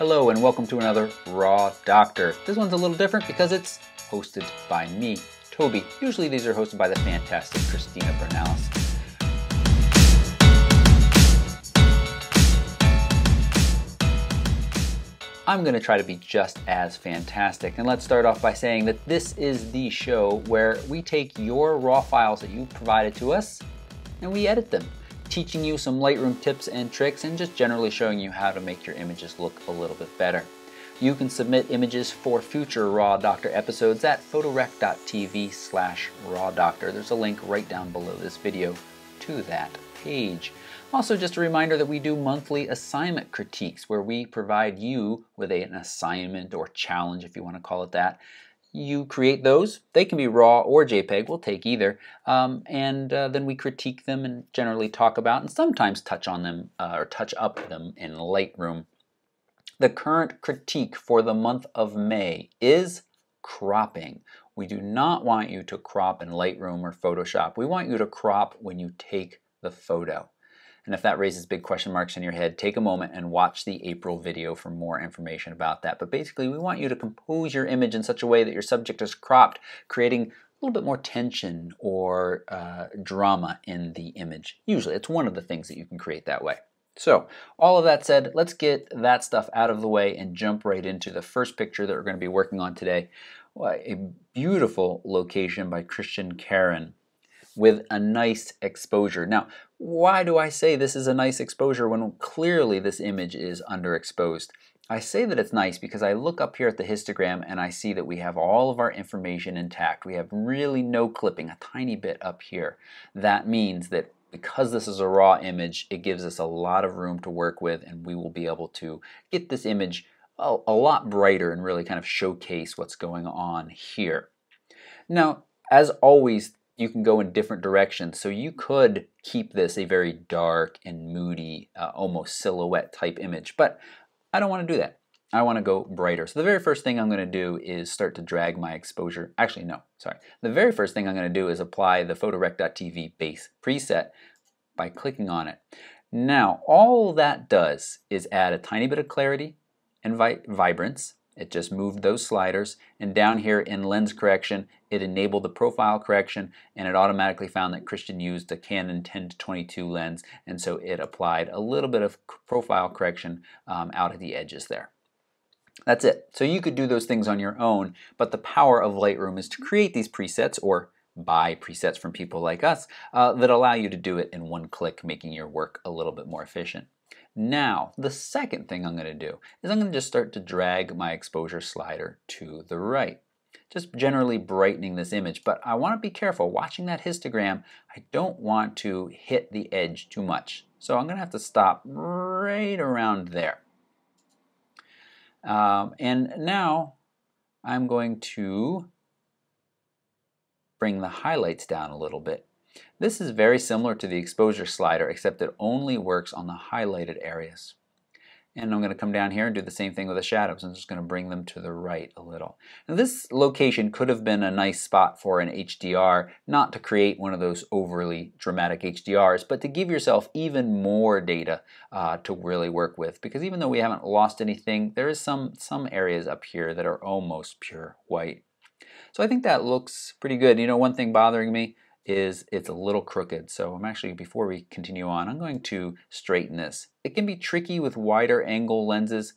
Hello and welcome to another Raw Doctor. This one's a little different because it's hosted by me, Toby. Usually these are hosted by the fantastic Christina Bernalis. I'm going to try to be just as fantastic. And let's start off by saying that this is the show where we take your raw files that you've provided to us and we edit them teaching you some Lightroom tips and tricks and just generally showing you how to make your images look a little bit better. You can submit images for future Raw Doctor episodes at photorec.tv slash rawdoctor. There's a link right down below this video to that page. Also, just a reminder that we do monthly assignment critiques where we provide you with an assignment or challenge, if you want to call it that, you create those. They can be raw or JPEG, we'll take either. Um, and uh, then we critique them and generally talk about and sometimes touch on them uh, or touch up them in Lightroom. The current critique for the month of May is cropping. We do not want you to crop in Lightroom or Photoshop. We want you to crop when you take the photo. And if that raises big question marks in your head, take a moment and watch the April video for more information about that. But basically, we want you to compose your image in such a way that your subject is cropped, creating a little bit more tension or uh, drama in the image. Usually, it's one of the things that you can create that way. So, all of that said, let's get that stuff out of the way and jump right into the first picture that we're going to be working on today. A beautiful location by Christian Karen with a nice exposure. Now, why do I say this is a nice exposure when clearly this image is underexposed? I say that it's nice because I look up here at the histogram and I see that we have all of our information intact. We have really no clipping, a tiny bit up here. That means that because this is a raw image, it gives us a lot of room to work with and we will be able to get this image a, a lot brighter and really kind of showcase what's going on here. Now, as always, you can go in different directions. So you could keep this a very dark and moody, uh, almost silhouette type image, but I don't want to do that. I want to go brighter. So the very first thing I'm going to do is start to drag my exposure. Actually, no, sorry. The very first thing I'm going to do is apply the photorec.tv base preset by clicking on it. Now, all that does is add a tiny bit of clarity and vi vibrance it just moved those sliders. And down here in lens correction, it enabled the profile correction and it automatically found that Christian used a Canon 10 to 22 lens. And so it applied a little bit of profile correction um, out at the edges there. That's it. So you could do those things on your own, but the power of Lightroom is to create these presets or buy presets from people like us uh, that allow you to do it in one click, making your work a little bit more efficient. Now, the second thing I'm going to do is I'm going to just start to drag my exposure slider to the right. Just generally brightening this image, but I want to be careful. Watching that histogram, I don't want to hit the edge too much. So I'm going to have to stop right around there. Um, and now I'm going to bring the highlights down a little bit. This is very similar to the exposure slider except it only works on the highlighted areas. And I'm going to come down here and do the same thing with the shadows. I'm just going to bring them to the right a little. Now this location could have been a nice spot for an HDR, not to create one of those overly dramatic HDRs, but to give yourself even more data uh, to really work with. Because even though we haven't lost anything, there is some, some areas up here that are almost pure white. So I think that looks pretty good. You know, one thing bothering me, is it's a little crooked. So I'm actually, before we continue on, I'm going to straighten this. It can be tricky with wider angle lenses,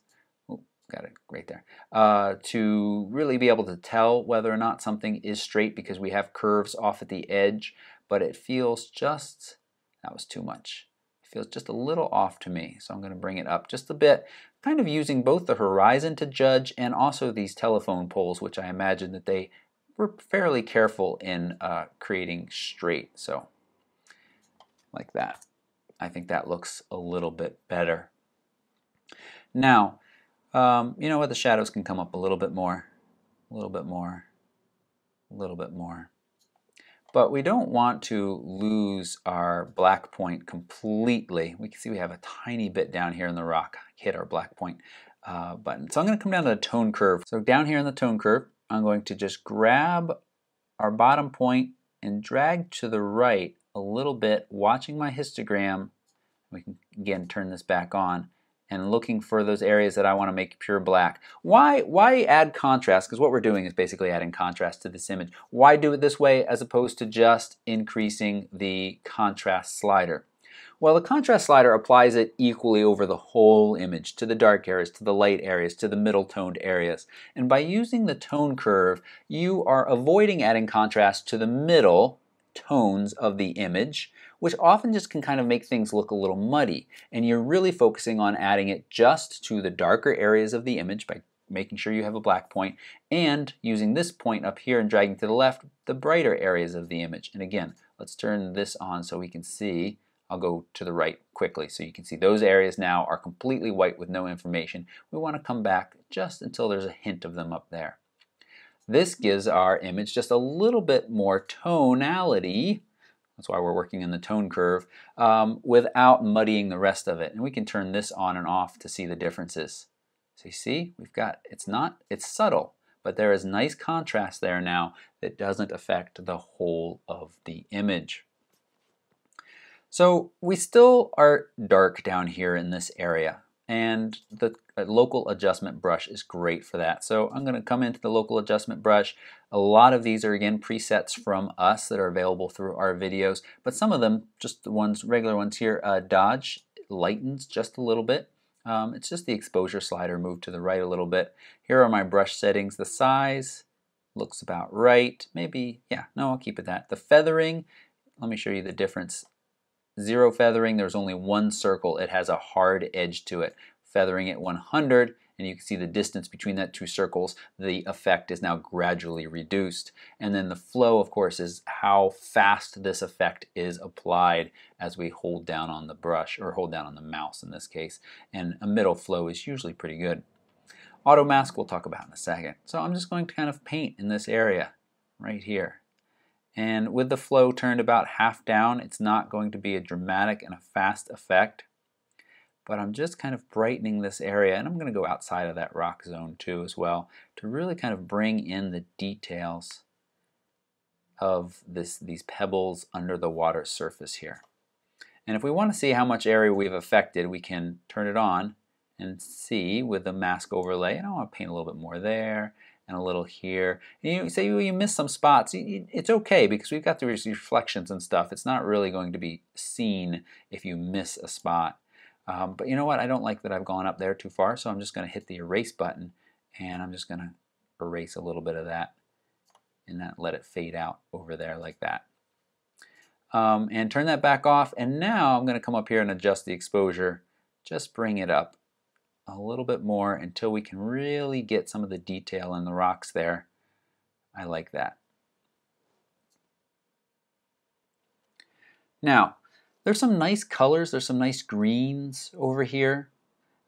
got it right there, uh, to really be able to tell whether or not something is straight because we have curves off at the edge, but it feels just, that was too much. It feels just a little off to me. So I'm going to bring it up just a bit, kind of using both the horizon to judge and also these telephone poles, which I imagine that they we're fairly careful in uh, creating straight. So like that. I think that looks a little bit better. Now, um, you know what? The shadows can come up a little bit more, a little bit more, a little bit more. But we don't want to lose our black point completely. We can see we have a tiny bit down here in the rock, hit our black point uh, button. So I'm going to come down to the tone curve. So down here in the tone curve, I'm going to just grab our bottom point and drag to the right a little bit, watching my histogram. We can again turn this back on and looking for those areas that I want to make pure black. Why, why add contrast? Because what we're doing is basically adding contrast to this image. Why do it this way as opposed to just increasing the contrast slider? Well, the contrast slider applies it equally over the whole image, to the dark areas, to the light areas, to the middle toned areas. And by using the tone curve, you are avoiding adding contrast to the middle tones of the image, which often just can kind of make things look a little muddy. And you're really focusing on adding it just to the darker areas of the image by making sure you have a black point and using this point up here and dragging to the left the brighter areas of the image. And again, let's turn this on so we can see I'll go to the right quickly so you can see those areas now are completely white with no information. We want to come back just until there's a hint of them up there. This gives our image just a little bit more tonality. That's why we're working in the tone curve um, without muddying the rest of it. And we can turn this on and off to see the differences. So you see, we've got, it's not, it's subtle, but there is nice contrast there now that doesn't affect the whole of the image. So we still are dark down here in this area and the local adjustment brush is great for that. So I'm going to come into the local adjustment brush. A lot of these are again presets from us that are available through our videos, but some of them, just the ones, regular ones here, uh, Dodge lightens just a little bit. Um, it's just the exposure slider moved to the right a little bit. Here are my brush settings. The size looks about right. Maybe, yeah, no, I'll keep it that. The feathering, let me show you the difference Zero feathering, there's only one circle. It has a hard edge to it. Feathering at 100, and you can see the distance between that two circles, the effect is now gradually reduced. And then the flow, of course, is how fast this effect is applied as we hold down on the brush, or hold down on the mouse in this case. And a middle flow is usually pretty good. Auto mask we'll talk about in a second. So I'm just going to kind of paint in this area right here. And with the flow turned about half down, it's not going to be a dramatic and a fast effect. But I'm just kind of brightening this area, and I'm going to go outside of that rock zone too as well to really kind of bring in the details of this, these pebbles under the water surface here. And if we want to see how much area we've affected, we can turn it on and see with the mask overlay. And I want to paint a little bit more there and a little here. And you say well, you miss some spots. It's okay because we've got the reflections and stuff. It's not really going to be seen if you miss a spot. Um, but you know what? I don't like that I've gone up there too far, so I'm just going to hit the erase button and I'm just going to erase a little bit of that and that let it fade out over there like that. Um, and turn that back off and now I'm going to come up here and adjust the exposure. Just bring it up a little bit more until we can really get some of the detail in the rocks there. I like that. Now, there's some nice colors, there's some nice greens over here.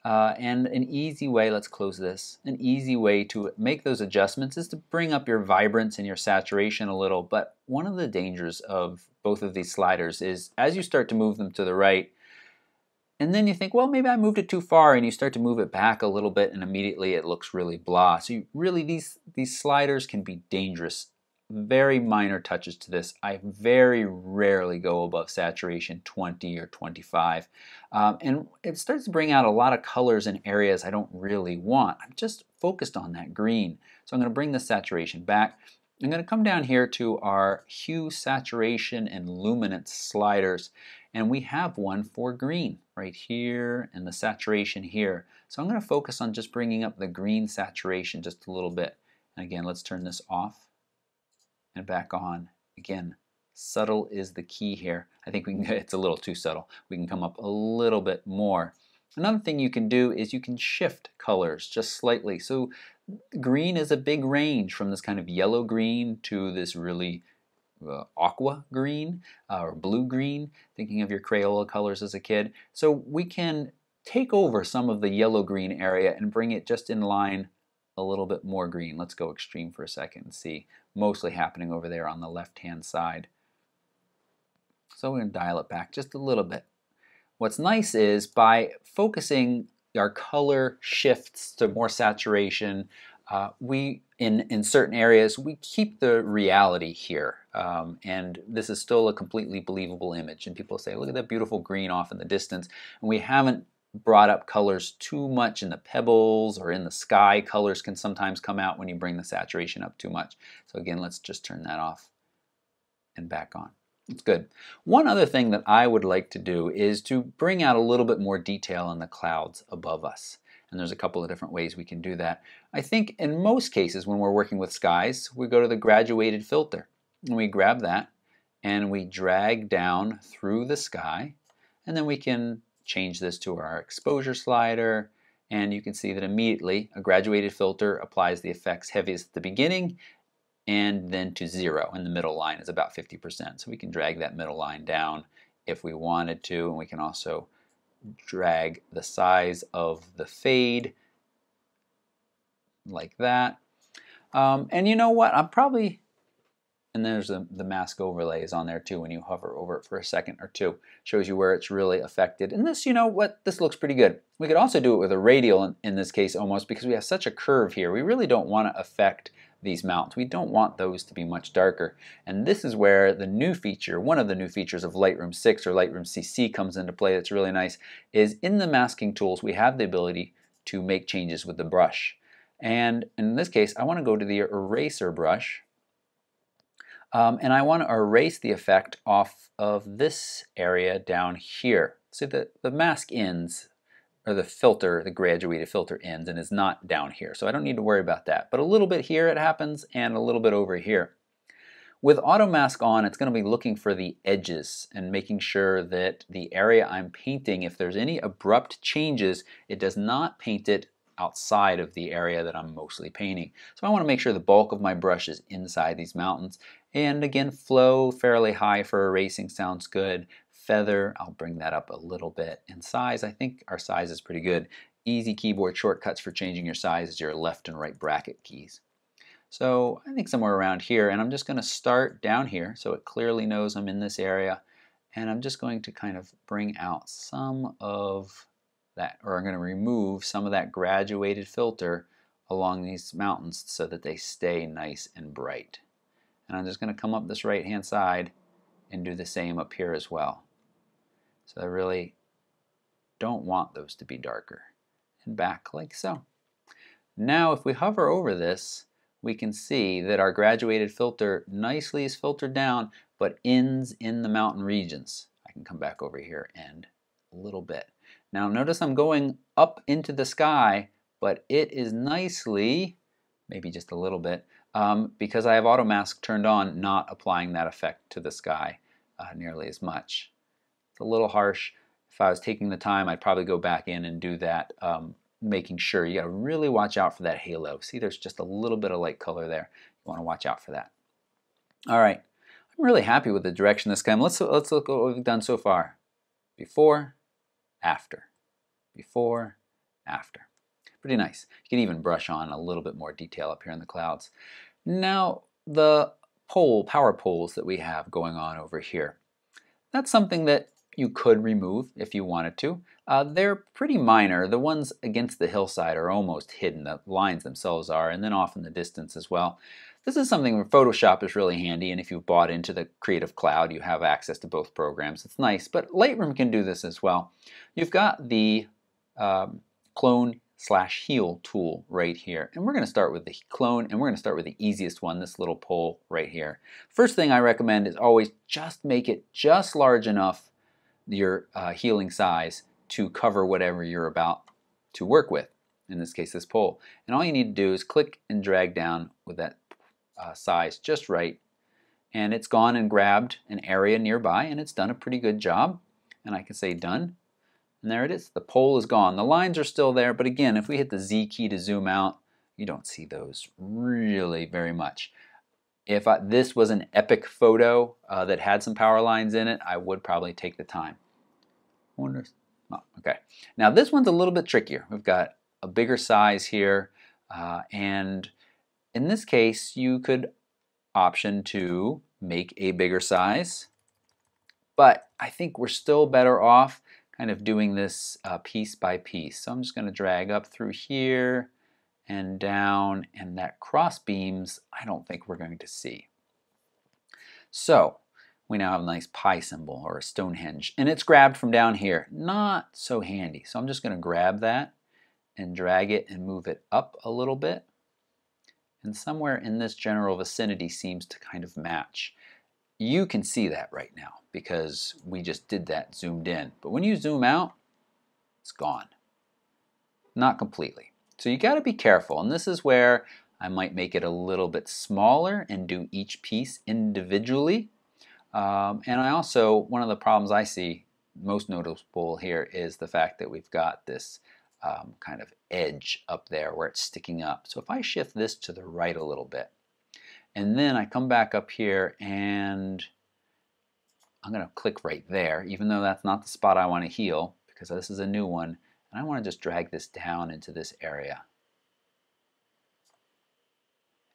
Uh, and an easy way, let's close this, an easy way to make those adjustments is to bring up your vibrance and your saturation a little. But one of the dangers of both of these sliders is as you start to move them to the right, and then you think, well, maybe I moved it too far, and you start to move it back a little bit, and immediately it looks really blah. So you, really, these these sliders can be dangerous. Very minor touches to this. I very rarely go above saturation 20 or 25, um, and it starts to bring out a lot of colors in areas I don't really want. I'm just focused on that green, so I'm going to bring the saturation back. I'm going to come down here to our hue, saturation, and luminance sliders. And we have one for green right here and the saturation here. So I'm going to focus on just bringing up the green saturation just a little bit. And again, let's turn this off and back on. Again, subtle is the key here. I think we can, it's a little too subtle. We can come up a little bit more. Another thing you can do is you can shift colors just slightly. So green is a big range from this kind of yellow green to this really uh, aqua green uh, or blue green, thinking of your Crayola colors as a kid. So we can take over some of the yellow green area and bring it just in line a little bit more green. Let's go extreme for a second and see. Mostly happening over there on the left hand side. So we're going to dial it back just a little bit. What's nice is by focusing our color shifts to more saturation, uh, we in in certain areas we keep the reality here um, and this is still a completely believable image and people say look at that beautiful green off in the distance and we haven't brought up colors too much in the pebbles or in the sky. Colors can sometimes come out when you bring the saturation up too much. So again, let's just turn that off and back on. It's good. One other thing that I would like to do is to bring out a little bit more detail in the clouds above us. And there's a couple of different ways we can do that. I think in most cases when we're working with skies, we go to the graduated filter. And we grab that and we drag down through the sky. And then we can change this to our exposure slider. And you can see that immediately a graduated filter applies the effects heaviest at the beginning and then to zero. And the middle line is about 50%. So we can drag that middle line down if we wanted to. And we can also drag the size of the fade like that. Um, and you know what? I'm probably, and there's the, the mask overlay is on there too when you hover over it for a second or two. Shows you where it's really affected. And this, you know what, this looks pretty good. We could also do it with a radial in, in this case almost because we have such a curve here. We really don't want to affect these mounts. We don't want those to be much darker. And this is where the new feature, one of the new features of Lightroom 6 or Lightroom CC comes into play that's really nice, is in the masking tools we have the ability to make changes with the brush. And in this case, I want to go to the eraser brush um, and I want to erase the effect off of this area down here. See the, the mask ends or the filter, the graduated filter ends and is not down here. So I don't need to worry about that. But a little bit here it happens and a little bit over here. With auto mask on, it's going to be looking for the edges and making sure that the area I'm painting, if there's any abrupt changes, it does not paint it outside of the area that I'm mostly painting. So I want to make sure the bulk of my brush is inside these mountains. And again, flow fairly high for erasing sounds good feather. I'll bring that up a little bit. In size, I think our size is pretty good. Easy keyboard shortcuts for changing your size is your left and right bracket keys. So I think somewhere around here, and I'm just going to start down here so it clearly knows I'm in this area. And I'm just going to kind of bring out some of that, or I'm going to remove some of that graduated filter along these mountains so that they stay nice and bright. And I'm just going to come up this right hand side and do the same up here as well. So I really don't want those to be darker. And back like so. Now if we hover over this, we can see that our graduated filter nicely is filtered down, but ends in the mountain regions. I can come back over here and a little bit. Now notice I'm going up into the sky, but it is nicely, maybe just a little bit, um, because I have auto mask turned on, not applying that effect to the sky uh, nearly as much. It's a little harsh. If I was taking the time, I'd probably go back in and do that, um, making sure. You got to really watch out for that halo. See, there's just a little bit of light color there. You want to watch out for that. All right, I'm really happy with the direction this came. Let's let's look at what we've done so far. Before, after, before, after. Pretty nice. You can even brush on a little bit more detail up here in the clouds. Now, the pole, power poles that we have going on over here. That's something that you could remove if you wanted to. Uh, they're pretty minor. The ones against the hillside are almost hidden. The lines themselves are, and then off in the distance as well. This is something where Photoshop is really handy, and if you've bought into the Creative Cloud, you have access to both programs. It's nice, but Lightroom can do this as well. You've got the um, clone slash heal tool right here. And we're going to start with the clone and we're going to start with the easiest one, this little pole right here. First thing I recommend is always just make it just large enough your uh, healing size to cover whatever you're about to work with, in this case this pole. And all you need to do is click and drag down with that uh, size just right and it's gone and grabbed an area nearby and it's done a pretty good job and I can say done and there it is, the pole is gone. The lines are still there, but again, if we hit the Z key to zoom out, you don't see those really very much. If I, this was an epic photo uh, that had some power lines in it, I would probably take the time. Wonder, oh, okay. Now this one's a little bit trickier. We've got a bigger size here, uh, and in this case, you could option to make a bigger size, but I think we're still better off kind of doing this uh, piece by piece. So I'm just going to drag up through here and down, and that cross beams I don't think we're going to see. So we now have a nice pi symbol or a Stonehenge. And it's grabbed from down here. Not so handy. So I'm just going to grab that and drag it and move it up a little bit. And somewhere in this general vicinity seems to kind of match. You can see that right now because we just did that zoomed in. But when you zoom out, it's gone. Not completely. So you got to be careful. And this is where I might make it a little bit smaller and do each piece individually um, and I also, one of the problems I see most noticeable here is the fact that we've got this um, kind of edge up there where it's sticking up. So if I shift this to the right a little bit, and then I come back up here and I'm going to click right there, even though that's not the spot I want to heal, because this is a new one, and I want to just drag this down into this area.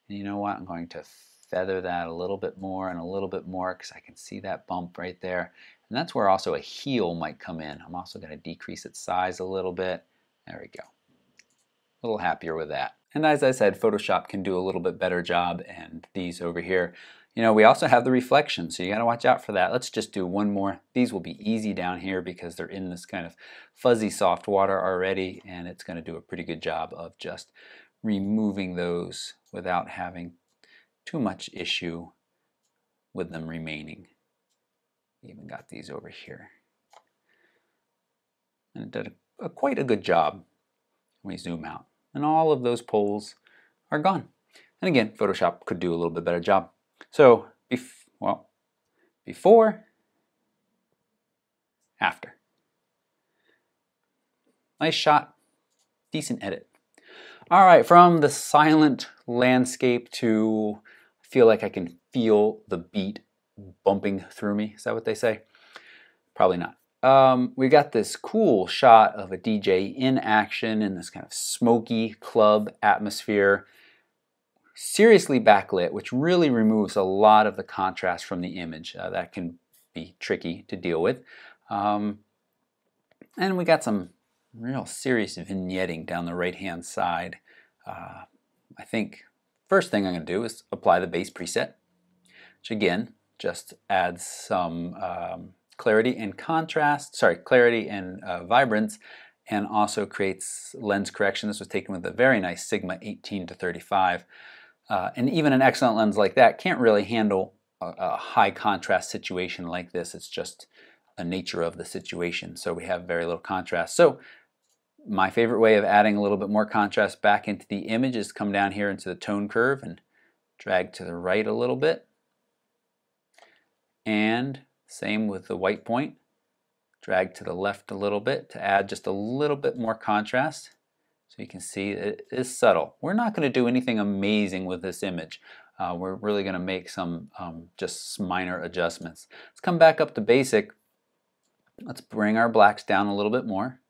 And you know what? I'm going to feather that a little bit more and a little bit more because I can see that bump right there. And that's where also a heal might come in. I'm also going to decrease its size a little bit. There we go. A little happier with that. And as I said, Photoshop can do a little bit better job and these over here. You know, we also have the reflection, so you got to watch out for that. Let's just do one more. These will be easy down here because they're in this kind of fuzzy soft water already, and it's going to do a pretty good job of just removing those without having too much issue with them remaining. Even got these over here. And it did a, a, quite a good job when we zoom out. And all of those poles are gone. And again, Photoshop could do a little bit better job. So, bef well, before, after. Nice shot, decent edit. All right, from the silent landscape to feel like I can feel the beat bumping through me. Is that what they say? Probably not. Um, we got this cool shot of a DJ in action in this kind of smoky club atmosphere, seriously backlit, which really removes a lot of the contrast from the image. Uh, that can be tricky to deal with. Um, and we got some real serious vignetting down the right hand side. Uh, I think First thing I'm going to do is apply the base preset, which again just adds some um, clarity and contrast, sorry, clarity and uh, vibrance, and also creates lens correction. This was taken with a very nice Sigma 18 to 35. Uh, and even an excellent lens like that can't really handle a, a high contrast situation like this. It's just a nature of the situation. So we have very little contrast. So my favorite way of adding a little bit more contrast back into the image is come down here into the tone curve and drag to the right a little bit. And same with the white point. Drag to the left a little bit to add just a little bit more contrast. So you can see it is subtle. We're not going to do anything amazing with this image. Uh, we're really going to make some um, just minor adjustments. Let's come back up to basic. Let's bring our blacks down a little bit more.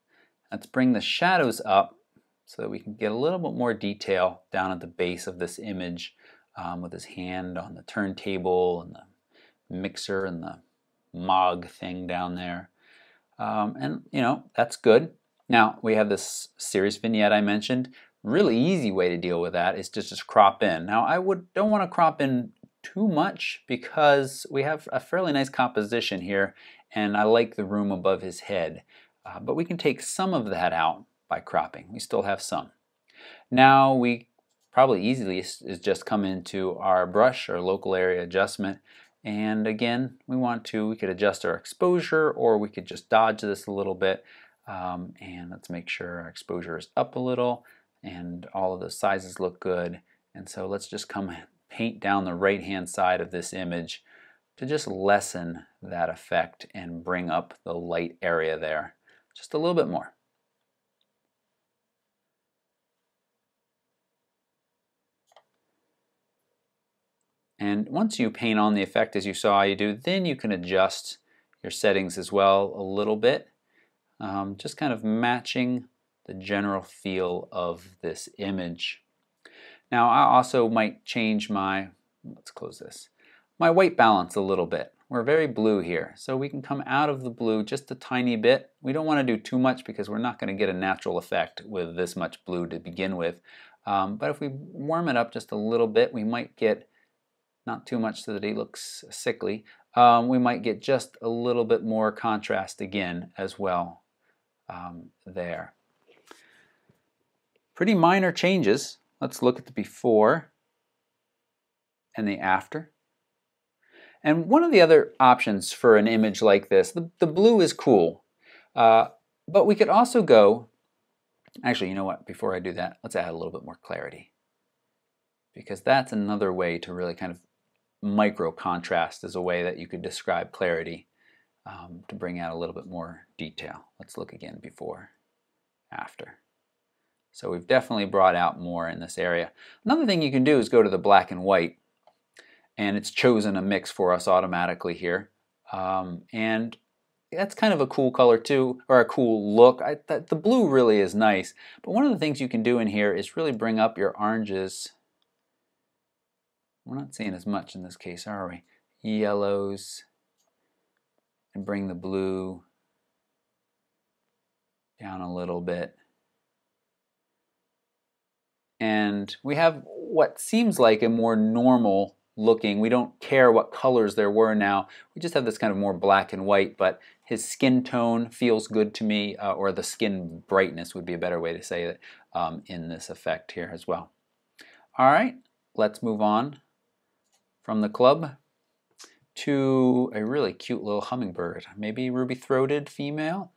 Let's bring the shadows up so that we can get a little bit more detail down at the base of this image um, with his hand on the turntable and the mixer and the Moog thing down there. Um, and you know, that's good. Now we have this serious vignette I mentioned. Really easy way to deal with that is to just crop in. Now I would don't want to crop in too much because we have a fairly nice composition here and I like the room above his head. Uh, but we can take some of that out by cropping. We still have some. Now we probably easily is just come into our brush or local area adjustment and again we want to we could adjust our exposure or we could just dodge this a little bit um, and let's make sure our exposure is up a little and all of the sizes look good and so let's just come paint down the right hand side of this image to just lessen that effect and bring up the light area there just a little bit more. And once you paint on the effect as you saw you do, then you can adjust your settings as well a little bit, um, just kind of matching the general feel of this image. Now I also might change my, let's close this, my white balance a little bit. We're very blue here, so we can come out of the blue just a tiny bit. We don't want to do too much because we're not going to get a natural effect with this much blue to begin with. Um, but if we warm it up just a little bit, we might get not too much so that he looks sickly, um, we might get just a little bit more contrast again as well um, there. Pretty minor changes. Let's look at the before and the after. And one of the other options for an image like this, the, the blue is cool, uh, but we could also go, actually, you know what, before I do that, let's add a little bit more clarity. Because that's another way to really kind of micro contrast is a way that you could describe clarity um, to bring out a little bit more detail. Let's look again before, after. So we've definitely brought out more in this area. Another thing you can do is go to the black and white and it's chosen a mix for us automatically here. Um, and that's kind of a cool color too, or a cool look. I, the blue really is nice, but one of the things you can do in here is really bring up your oranges. We're not seeing as much in this case, are we? Yellows, and bring the blue down a little bit. And we have what seems like a more normal looking. We don't care what colors there were now. We just have this kind of more black and white, but his skin tone feels good to me, uh, or the skin brightness would be a better way to say it um, in this effect here as well. All right, let's move on from the club to a really cute little hummingbird, maybe ruby-throated female.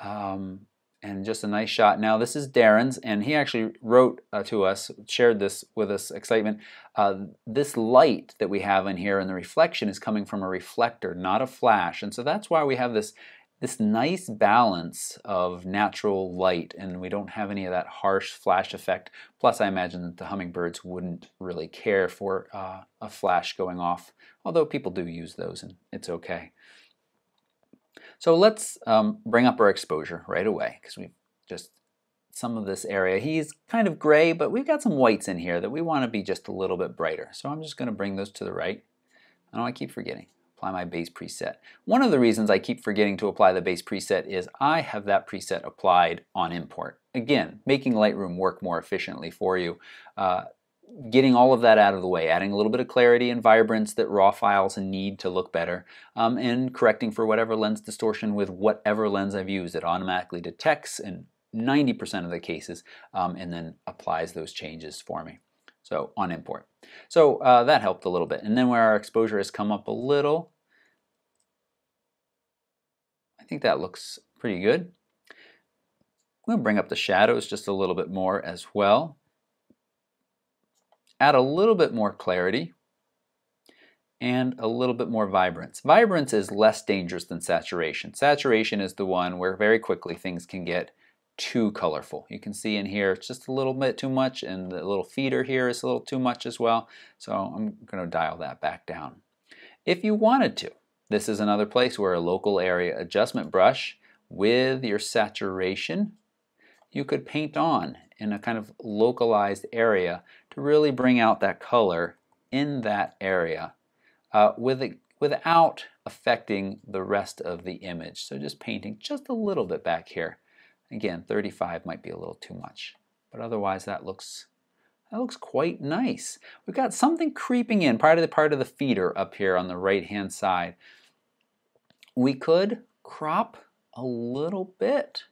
Um, and just a nice shot. Now this is Darren's, and he actually wrote uh, to us, shared this with us, excitement. Uh, this light that we have in here and the reflection is coming from a reflector, not a flash. And so that's why we have this, this nice balance of natural light, and we don't have any of that harsh flash effect. Plus, I imagine that the hummingbirds wouldn't really care for uh, a flash going off, although people do use those, and it's okay. So let's um, bring up our exposure right away because we've just some of this area. He's kind of gray, but we've got some whites in here that we want to be just a little bit brighter. So I'm just going to bring those to the right. I know I keep forgetting. Apply my base preset. One of the reasons I keep forgetting to apply the base preset is I have that preset applied on import. Again, making Lightroom work more efficiently for you. Uh, getting all of that out of the way, adding a little bit of clarity and vibrance that raw files need to look better, um, and correcting for whatever lens distortion with whatever lens I've used. It automatically detects in 90% of the cases um, and then applies those changes for me. So on import. So uh, that helped a little bit. And then where our exposure has come up a little, I think that looks pretty good. To bring up the shadows just a little bit more as well add a little bit more clarity and a little bit more vibrance. Vibrance is less dangerous than saturation. Saturation is the one where very quickly things can get too colorful. You can see in here it's just a little bit too much and the little feeder here is a little too much as well. So I'm going to dial that back down. If you wanted to, this is another place where a local area adjustment brush with your saturation you could paint on in a kind of localized area to really bring out that color in that area uh, with it, without affecting the rest of the image. So just painting just a little bit back here. Again, 35 might be a little too much, but otherwise that looks that looks quite nice. We've got something creeping in, part of the part of the feeder up here on the right hand side. We could crop a little bit.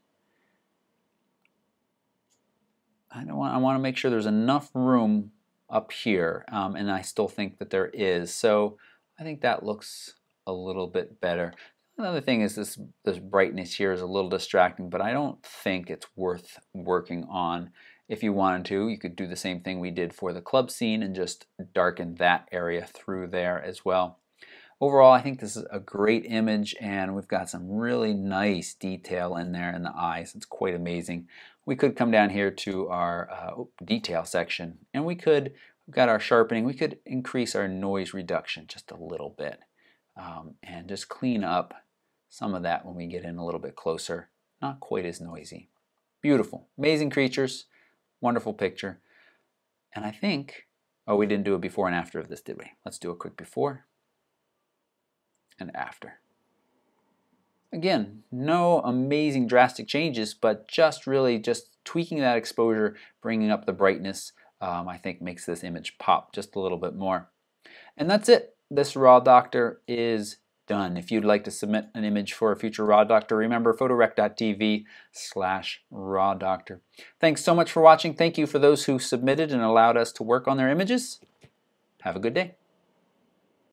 I don't want, I want to make sure there's enough room up here, um, and I still think that there is. So I think that looks a little bit better. Another thing is this, this brightness here is a little distracting, but I don't think it's worth working on. If you wanted to, you could do the same thing we did for the club scene and just darken that area through there as well. Overall, I think this is a great image and we've got some really nice detail in there in the eyes. It's quite amazing. We could come down here to our uh, detail section and we could, we've got our sharpening, we could increase our noise reduction just a little bit um, and just clean up some of that when we get in a little bit closer. Not quite as noisy. Beautiful, amazing creatures, wonderful picture. And I think, oh, we didn't do a before and after of this, did we? Let's do a quick before and after. Again, no amazing drastic changes, but just really just tweaking that exposure, bringing up the brightness, um, I think makes this image pop just a little bit more. And that's it. This Raw Doctor is done. If you'd like to submit an image for a future Raw Doctor, remember photorec.tv slash Raw Doctor. Thanks so much for watching. Thank you for those who submitted and allowed us to work on their images. Have a good day.